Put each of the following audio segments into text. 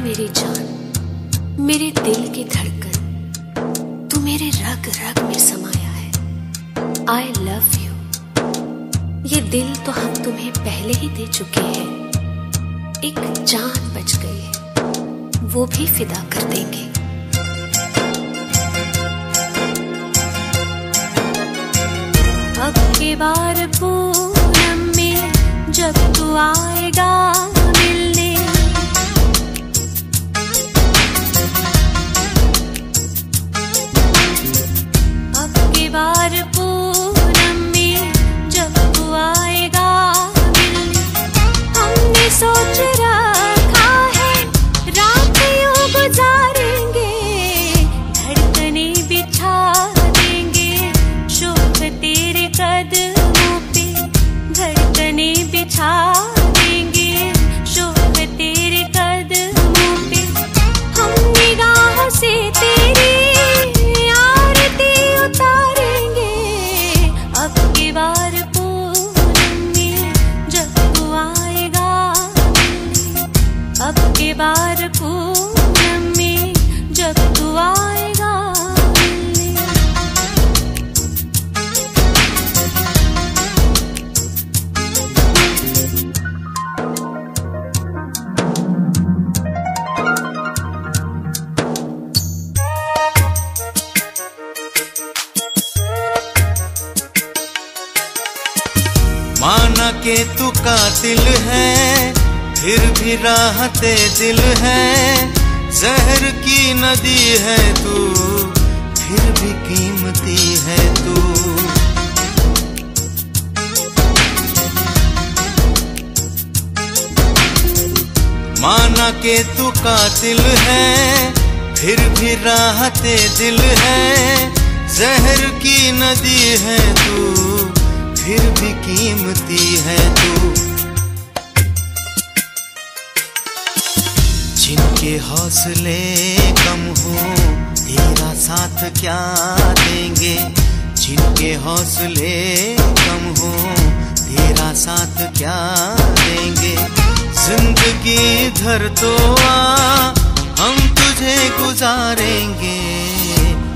मेरी जान, मेरे दिल की धड़कन। तू मेरे रग रग में समाया है। आई लव यू ये दिल तो हम तुम्हें पहले ही दे चुके हैं। एक जान बच गई है। वो भी फिदा कर देंगे। माना के तू कातिल है, फिर भी राहते दिल है। जहर की नदी है तू, फिर भी कीमती है तू। माना के तू कातिल है, फिर भी राहते दिल है। जहर की नदी है तू फिर भी कीमती है तू। जिनके हौसले कम हो तेरा साथ क्या देंगे? जिनके हौसले कम हो तेरा साथ क्या देंगे? ज़िंदगी धर तो आ, हम तुझे गुजारेंगे।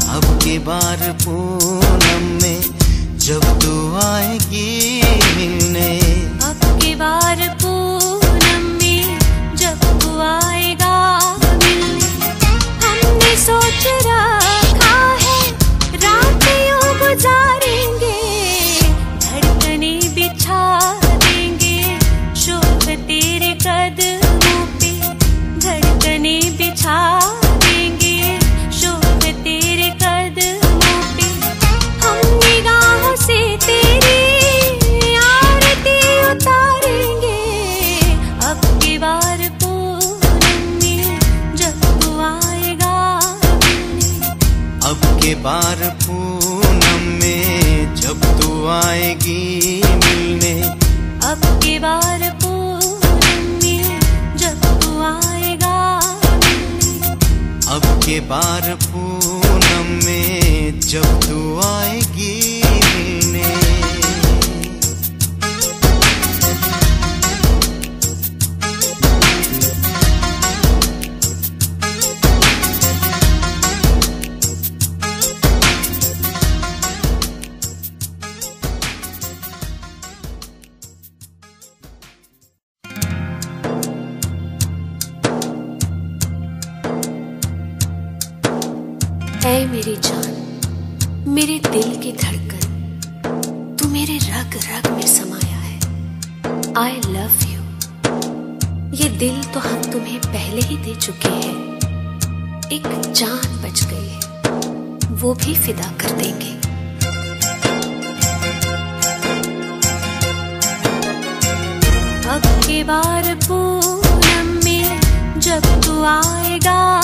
अब की बार पूनम में जब तू आएगी मिलने। अब की बार बार पूनम में जब तू आएगी मिलने। अब की बार पूनम में जब तू आएगा अब के बार पूनम में जब तू आएगी। ऐ मेरी जान, मेरे दिल की धड़कन। तू मेरे रग रग में समाया है। आई लव यू ये दिल तो हम तुम्हें पहले ही दे चुके हैं। एक जान बच गई है। वो भी फिदा कर देंगे। अब की बार पूनम में जब तू आएगा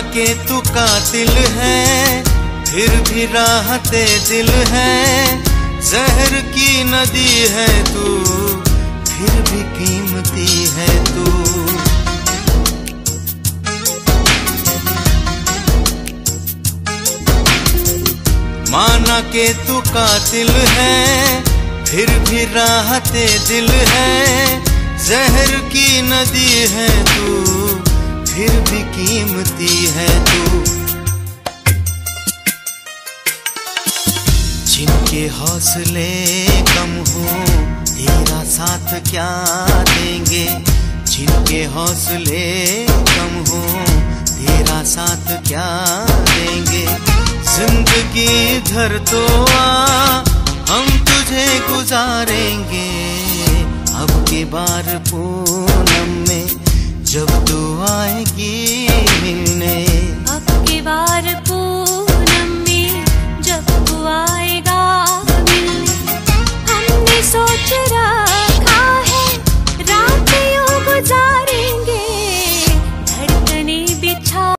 के तू कातिल है, फिर भी राहते दिल है। जहर की नदी है तू, फिर भी कीमती है तू। माना के तू कातिल है, फिर भी राहते दिल है। जहर की नदी है तू फिर भी कीमती है तू। जिनके हौसले कम हो, तेरा साथ क्या देंगे? जिनके हौसले कम हो, तेरा साथ क्या देंगे? ज़िंदगी इधर तो आ, हम तुझे गुजारेंगे। अब की बार में जब तू आएगी मिलने। अब की बार पूनम